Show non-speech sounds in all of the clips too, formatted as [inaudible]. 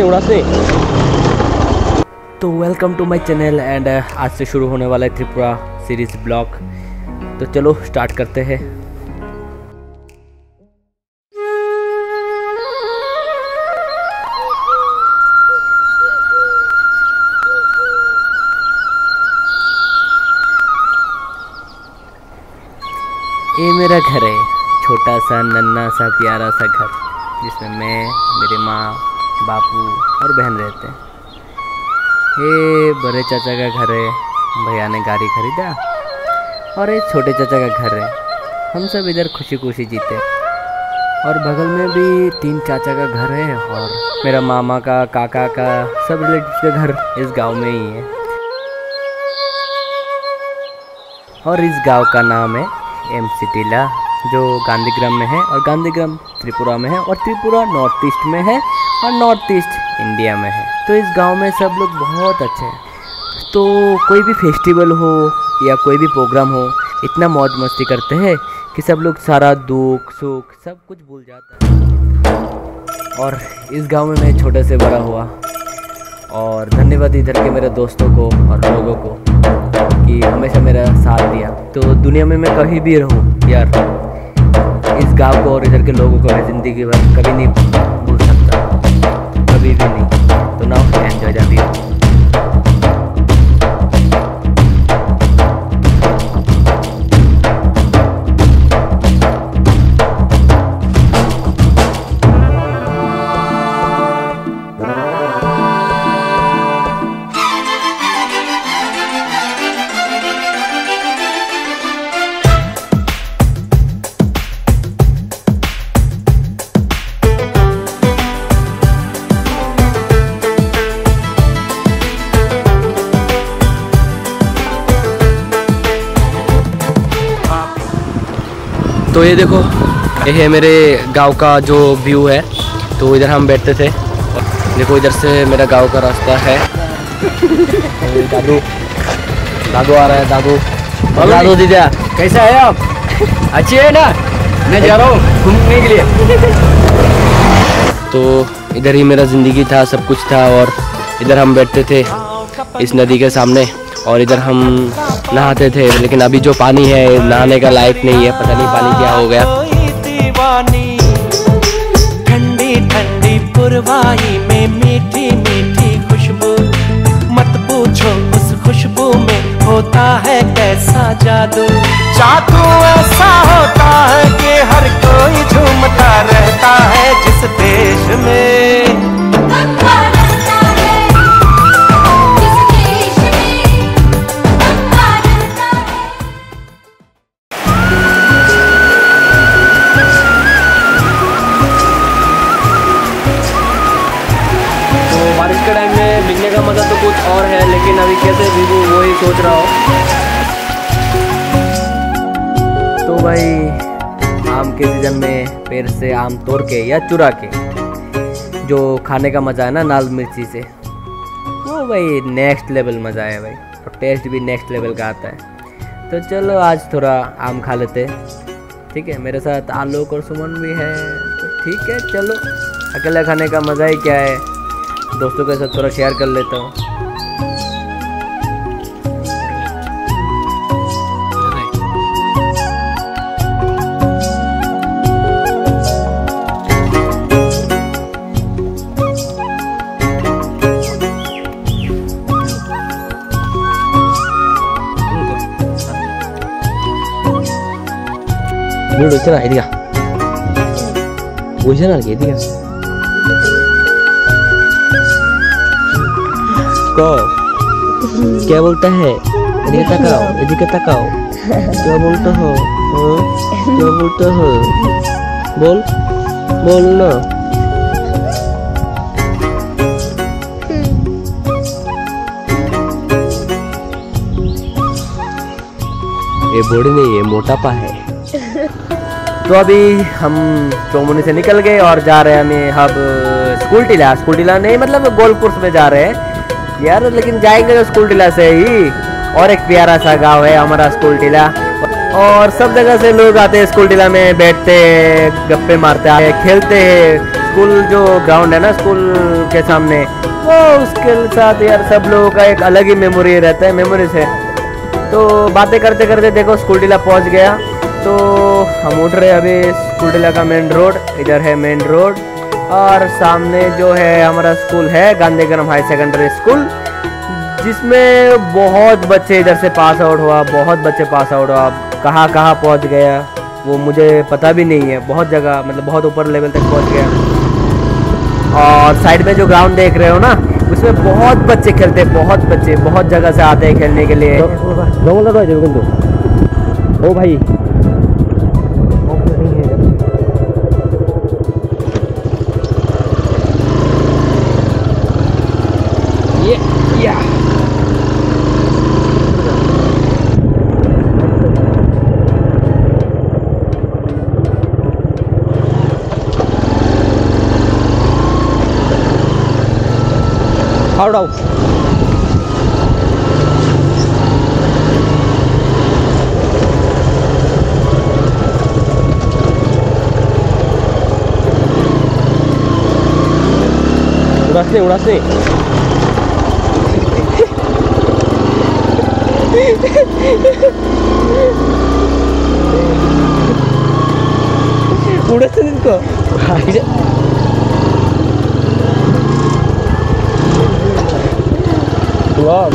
से उड़ा से तो welcome to my channel and आज से शुरू होने वाला है त्रिपुरा सीरीज़ ब्लॉग तो चलो स्टार्ट करते हैं। ये मेरा घर है, छोटा सा, नन्ना सा, प्यारा सा घर, जिसमें मैं, मेरे माँ बापू और बहन रहते हैं। ये बड़े चाचा का घर है, भैया ने गाड़ी खरीदा और ये छोटे चाचा का घर है। हम सब इधर खुशी खुशी जीते और बगल में भी तीन चाचा का घर है और मेरा मामा का, काका का, सब रिलेटिव का घर इस गाँव में ही है। और इस गाँव का नाम है एम सी टीला जो गांधीग्राम में है और गांधीग्राम त्रिपुरा में है और त्रिपुरा नॉर्थ ईस्ट में है। और नॉर्थ ईस्ट। इंडिया में है। तो इस गाँव में सब लोग बहुत अच्छे हैं। तो कोई भी फेस्टिवल हो या कोई भी प्रोग्राम हो इतना मौज मस्ती करते हैं कि सब लोग सारा दुख सुख सब कुछ भूल जाता है। और इस गाँव में मैं छोटे से बड़ा हुआ और धन्यवाद इधर के मेरे दोस्तों को और लोगों को कि हमेशा मेरा साथ दिया। तो दुनिया में मैं कहीं भी रहूँ यार इस गाँव को और इधर के लोगों को मैं ज़िंदगी भर कभी नहीं भूल तो ये देखो ये है मेरे गाँव का जो व्यू है तो इधर हम बैठते थे। देखो इधर से मेरा गाँव का रास्ता है। दादू दादू आ रहा है दादू। दादू दीदा कैसा है आप? अच्छी है ना? मैं जा रहा हूँ घूमने के लिए। तो इधर ही मेरा ज़िंदगी था सब कुछ था और इधर हम बैठते थे इस नदी के सामने और इधर हम नहाते थे, लेकिन अभी जो पानी है, नहाने का लायक नहीं है, पता नहीं पानी क्या हो गया। ठंडी ठंडी पुरवाई में मीठी मीठी खुशबू। मत पूछो, उस खुशबू में होता है कैसा जादू? जादू ऐसा होता है कि हर कोई झूमता रहता है जिस देश में। तो भाई, आम के सीज़न में पेड़ से आम तोड़ के या चुरा के, जो खाने का मज़ा है ना, लाल मिर्ची से, वो भाई नेक्स्ट लेवल मज़ा है भाई, और टेस्ट भी नेक्स्ट लेवल का आता है। तो चलो, आज थोड़ा आम खा लेते ठीक है, मेरे साथ आलोक और सुमन भी है तो ठीक है, चलो। अकेला खाने का मज़ा ही क्या है? दोस्तों के साथ थोड़ा शेयर कर लेता हूँ। 물 있잖아 이리가 보이잖아 이게 이리가 को क्या बोलता है इधर तकाओ इधर तकाओ क्या बोलता हो क्या बोलता हो बोल बोल ना ये बड़ी नहीं है मोटापा है तो अभी हम चौमुनी से निकल गए और जा रहे हैं हमें अब स्कूल टीला। स्कूल टीला नहीं मतलब गोलपुर में जा रहे हैं। यार, लेकिन जाएँगे तो स्कूल टीला से ही। और एक प्यारा सा गाँव है हमारा स्कूल टीला। और सब जगह से लोग आते हैं स्कूल टीला में, बैठते हैं, गप्पे मारते हैं, खेलते हैं। स्कूल जो ग्राउंड है ना, स्कूल के सामने, वो उसके साथ यार सब लोगों का एक अलग ही मेमोरी रहता है मेमोरीज है। तो बातें करते करते देखो, स्कूल टीला पहुँच गया। तो हम उठ रहे हैं अभी स्कूल टीला का मेन रोड इधर है मेन रोड और सामने जो है हमारा स्कूल है गांधीग्राम हाई सेकेंडरी स्कूल जिसमें बहुत बच्चे इधर से पास आउट हुआ बहुत बच्चे पास आउट हुआ कहाँ कहाँ पहुँच गया वो मुझे पता भी नहीं है बहुत जगह मतलब बहुत ऊपर लेवल तक पहुँच गया और साइड में जो ग्राउंड देख रहे हो ना उसमें बहुत बच्चे खेलते हैं बहुत बच्चे बहुत जगह से आते हैं खेलने के लिए 바로 우라세 우라세 우라세는 거. 아, 이제 वाह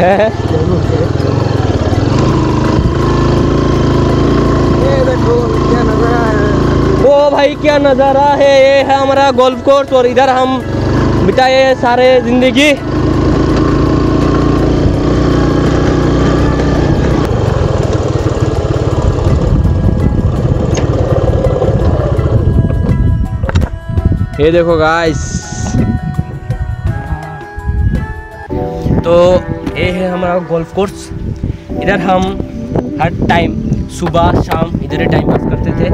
है भाई, क्या नज़ारा है? ये है हमारा गोल्फ कोर्स और इधर हम बिताए सारे ज़िंदगी। ये देखो गाइस तो ये है हमारा गोल्फ कोर्स इधर हम हर टाइम सुबह, शाम इधर ही टाइम पास करते थे.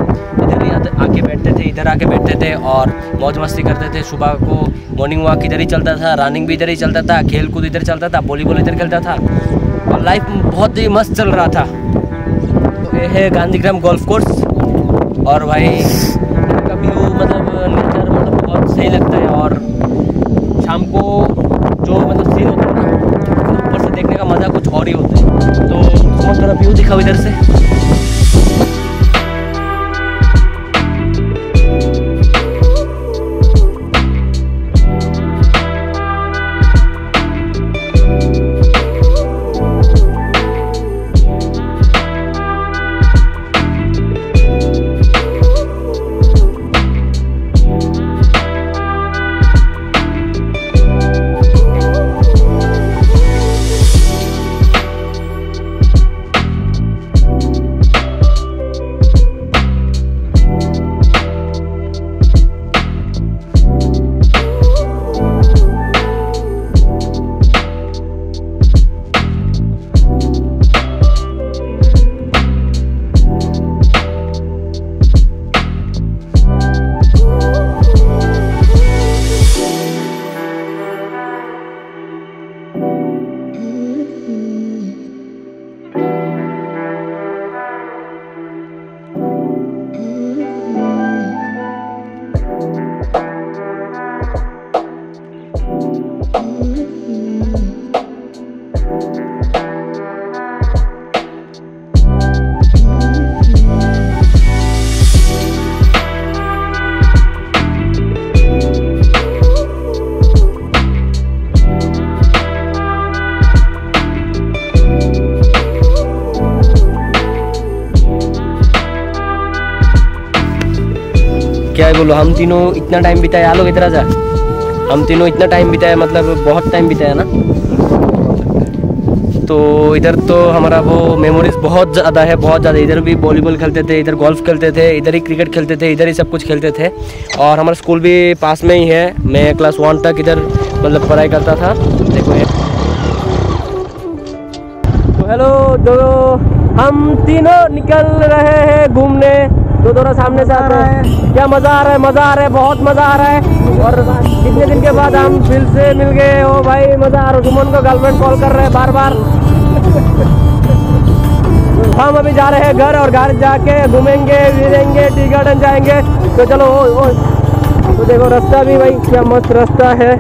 इधर ही आके बैठते थे, इधर आके बैठते थे और मौज मस्ती करते थे. सुबह को मॉर्निंग वॉक इधर ही चलता था रनिंग भी इधर ही चलता था खेल कूद इधर चलता था वॉलीबॉल इधर खेलता था. और लाइफ बहुत ही मस्त चल रहा था. तो ये है गांधीग्राम गोल्फ कोर्स और भाई, कभी मतलब नेचर मतलब बहुत सही लगता है और शाम को जो मतलब सीन होता है तो ऊपर से देखने का मज़ा कुछ और ही होता है। तो बहुत थोड़ा व्यू दिखाओ इधर से। बोलो हम तीनों इतना टाइम बिताया। आलोक इधर आजा हम तीनों इतना टाइम बिताया मतलब बहुत टाइम बिताया ना? तो इधर तो हमारा वो मेमोरीज बहुत ज़्यादा है, बहुत ज़्यादा। इधर भी वॉलीबॉल खेलते थे, इधर गोल्फ खेलते थे, इधर ही क्रिकेट खेलते थे, इधर ही सब कुछ खेलते थे। और हमारा स्कूल भी पास में ही है। मैं क्लास वन तक इधर मतलब पढ़ाई करता था। देखो तो हेलो दो हम तीनों निकल रहे हैं घूमने। तो दोनों सामने से आते हैं। क्या मज़ा आ रहा है मज़ा आ रहा है बहुत मज़ा आ रहा है। और कितने दिन के बाद हम फिर से मिल गए ओ भाई मज़ा आ रहा है। सुमन को गर्लफ्रेंड कॉल कर रहे हैं बार बार हम अभी जा रहे हैं घर और घर जाके घूमेंगे फिरेंगे टी गार्डन जाएँगे। तो चलो ओ, ओ, तो देखो रास्ता भी भाई क्या मस्त रास्ता है।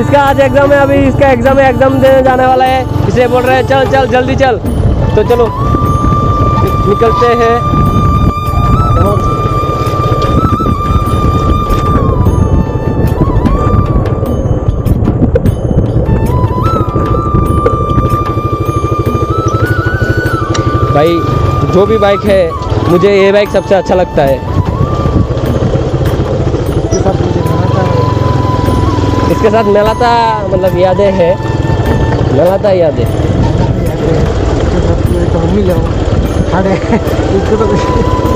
इसका आज एग्ज़ाम है अभी इसका एग्ज़ाम है एग्ज़ाम देने जाने वाला है। इसे बोल रहे हैं चल चल जल्दी चल। तो चलो निकलते हैं। भाई जो भी बाइक है मुझे ये बाइक सबसे अच्छा लगता है। इसके साथ मिलाता मतलब यादें है। मिलाता यादें। [laughs]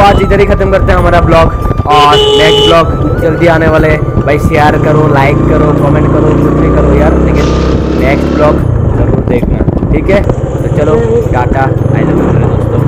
आज इधर ही खत्म करते हैं हमारा ब्लॉग। और नेक्स्ट ब्लॉग जल्दी आने वाले भाई शेयर करो लाइक करो कमेंट करो, कुछ भी करो यार। लेकिन नेक्स्ट ब्लॉग ज़रूर देखना। ठीक है? तो चलो, टाटा। आई लव दोस्तों।